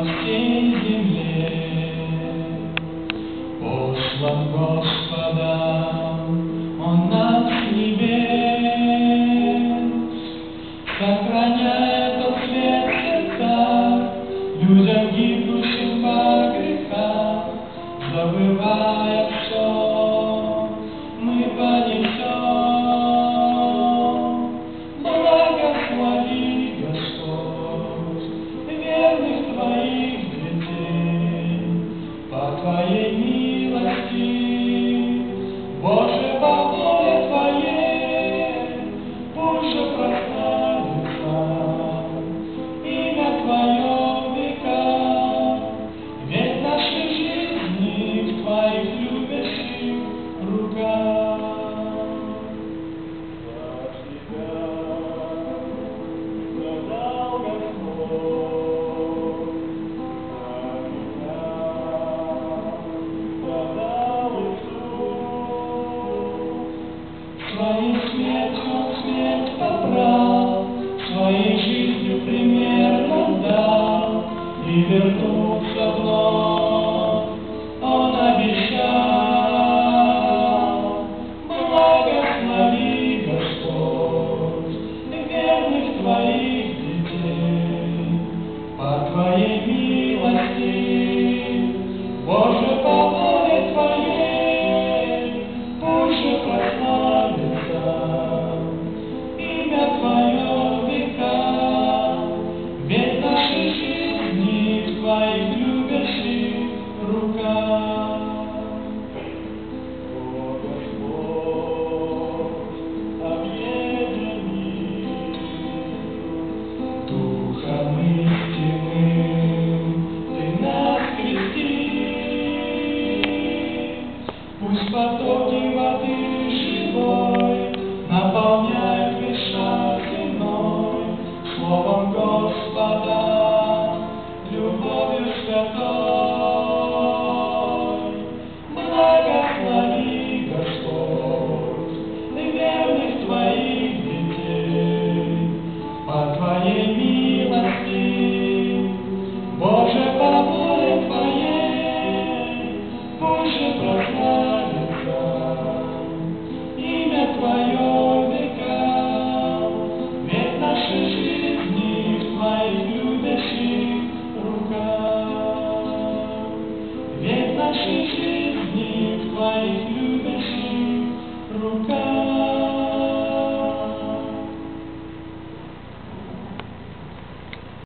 по всей земле. Послан Господа, Он нас с небес, сохраняет от свет сердца, людям гибнущим по грехам, забывая Boże Bogu. Pushpa Don't you